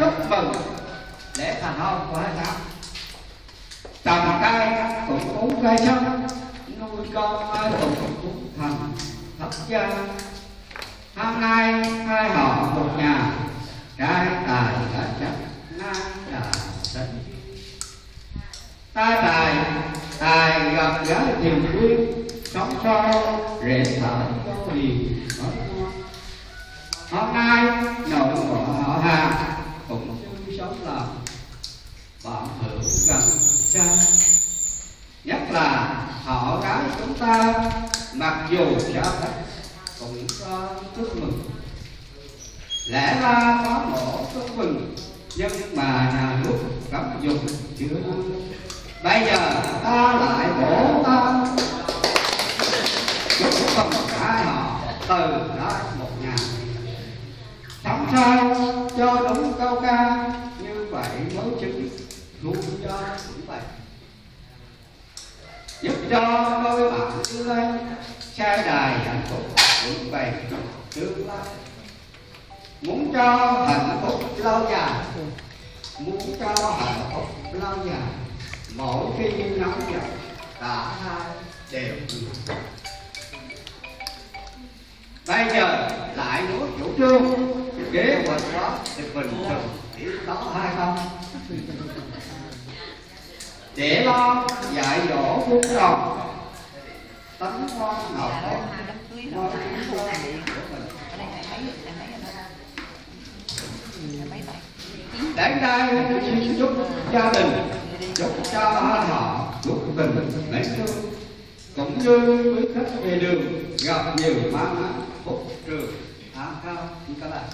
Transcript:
và chúc mừng lễ thành hôn của hai cháu trồng cây cũng cúng cây sâm nuôi con mai cùng cúng thành thất gia. Hôm nay hai họ một nhà, trai tài đã chắc nam trà sinh ta tài tài gặp gỡ thiền quyên sống sâu rễ thở vô liền trang nhất là họ gái chúng ta, mặc dù đã cách cũng có chúc mừng. Lẽ ra có một chúc mừng nhưng mà nhà nước cấm dùng chưa? Bây giờ ta lại bổ ta chúc mừng cả họ, từ đó một nhà sống sao cho đúng câu ca như vậy mới chứng thu cho cũng vậy giúp cho đôi bạn tương lai sai đài hạnh phúc vững bền tương lai muốn cho hạnh phúc lâu dài. Muốn cho hạnh phúc lâu dài. Mỗi khi nóng giận, cả hai đều bây giờ lại muốn chủ trương, kế hoạch đó thì bình thường, chỉ có hai không để lo dạy dỗ phúc đồng. Tấm con ngôi tiếng con đến đây xin chúc gia đình chúc cho họ chúc tình mến thương cũng như quý khách về đường gặp nhiều may mắn phúc trường an khang như các bạn